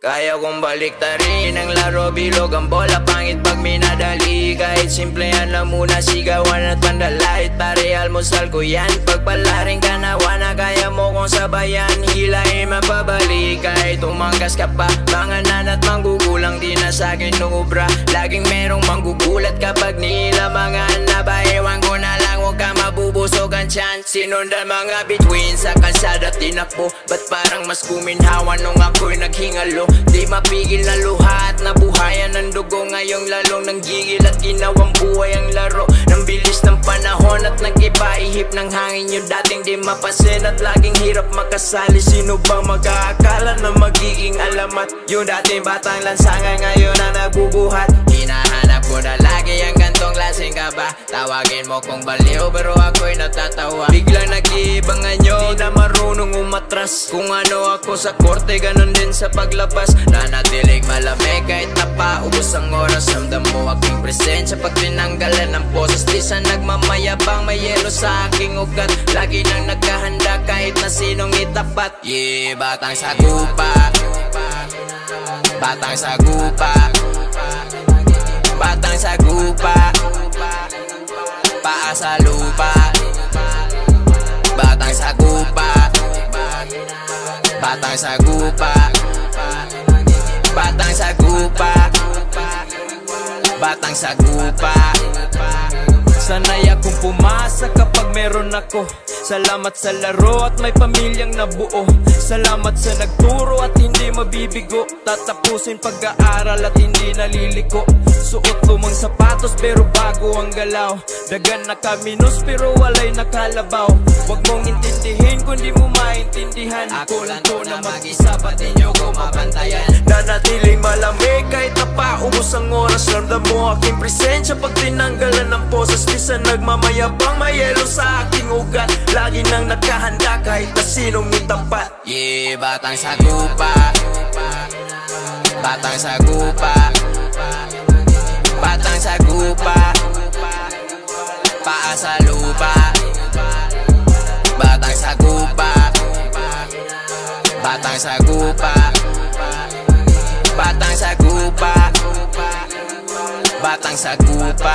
Kaya kong baliktarin ang laro Bilog ang bola pangit pag minadali. Kahit simple yan lang muna sigawan at pandalait Pare almusal ko yan Pagpalaring ka na wana Kaya mo kong sabayan. Hilahin mapabalik Kahit umangkas ka pa Manganan at manggugulang Sa'kin nubra Laging merong manggugulat kapag ba ewan ko na lang Huwag ka mabubusog ang chance Sinundan mga between Sa kalsada tinakbo. Ba't parang mas kuminhawa Nung ako'y naghingalo? Di mapigil na luha at nabuhayan ng dugo Ngayong lalong nanggigil at ginawang buhay ang laro. Nang bilis ng panahon at nag-iba-ihip ng hangin Yung dating di mapasin at laging hirap makasali. Sino bang mag-aakala na magiging alamat? Yung dating batang lansangan ngayon na nagbubuhat. Hinahanap ko na lagi ang gantong klaseng kaba. Tawagin mo kong baliw pero ako'y natatawa. Biglang nag-iibang anyo na marunong umatras. Kung ano ako sa korte ganun din sa paglabas. Nanatiling malamig kahit napaubos ang oras. Ramdam mo aking presensya pag tinanggalan ng poses Di sa nagmamayabang may yelo sa aking ugat. Lagi nang naghahanda kahit na itapat Yeah, batang sagupa Batang sagupa Batang sagupa Paa sa lupa. Batang sagupa Batang sagupa Batang sagupa Batang sagupa Sanay akong pumasa kapag meron ako Salamat sa laro at may pamilyang nabuo. Salamat sa nagturo at hindi mabibigo. Tatapusin pag-aaral at hindi naliliko. Suot lumang sapatos pero bago ang galaw. Dagan na kaminos pero walay nakalabaw. Huwag mong intindihin kundi mo maintindihan. Ako lang to na mag-isa pati nyo ko mabantayan Nanatiling malamig kahit napaubos ang oras. Ramdam mo aking presensya pag tinanggalan ng poses. Di sa nagmamayabang may yelo sa aking ugat. Lagi nang nakahanda kahit na sinong itapat. Yeah, batang sagupa Batang sagupa Batang sagupa Paa sa lupa. Batang sagupa Batang sagupa Batang sagupa